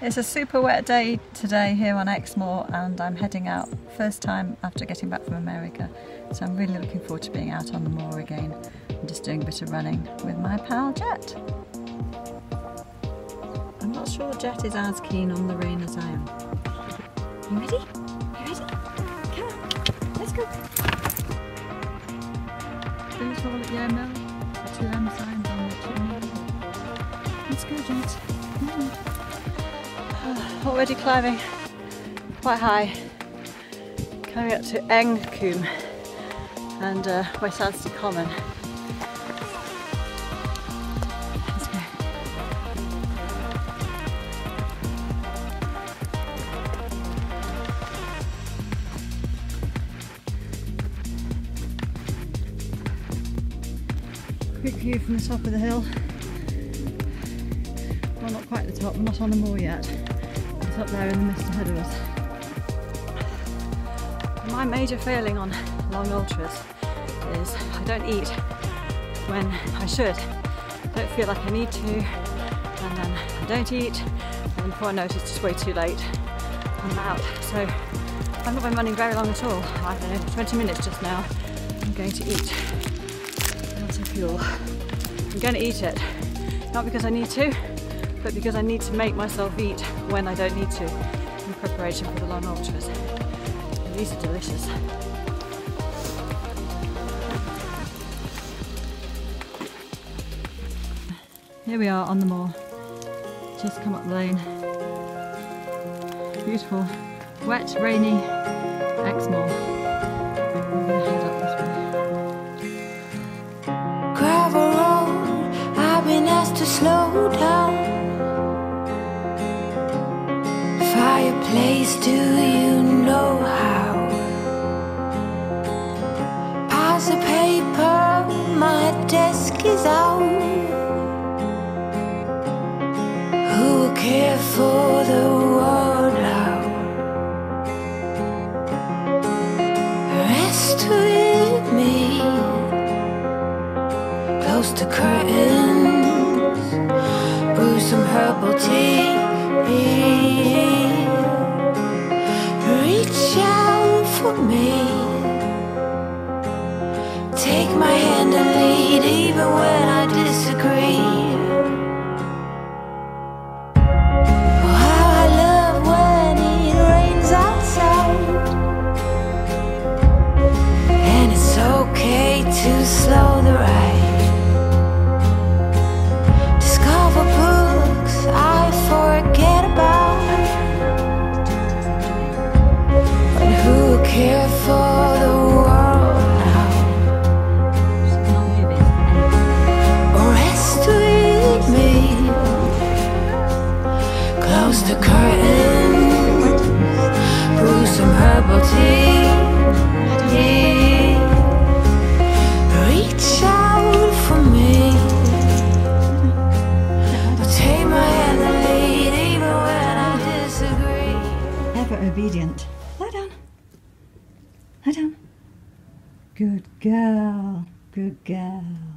It's a super wet day today here on Exmoor and I'm heading out first time after getting back from America so I'm really looking forward to being out on the moor again and just doing a bit of running with my pal Jet. I'm not sure Jet is as keen on the rain as I am. You ready? You ready? Come on, let's go. All at two M signs on the chimney. Let's go Jet. Already climbing quite high, coming up to Engcombe and uh, West Anstey Common. Quick view from the top of the hill. Well, not quite the top, not on the moor yet up there in the mist ahead of us. My major failing on long ultras is I don't eat when I should. I don't feel like I need to and then I don't eat and before I it, it's way too late. I'm out. So I've not been running very long at all. I don't know, uh, 20 minutes just now. I'm going to eat lots of fuel. I'm going to eat it, not because I need to, but because I need to make myself eat when I don't need to in preparation for the long ultras. And these are delicious. Here we are on the moor. Just come up the lane. Beautiful, wet, rainy Exmoor. Road, I've been asked to slow down. Fireplace, do you know how? Piles of paper, my desk is out. Who will care for the world out? Rest with me, close to curtains, brew some herbal tea. My hand and lead even when I disagree. Oh, how I love when it rains outside. And it's okay to slow the ride. Lie down. Good girl. Good girl.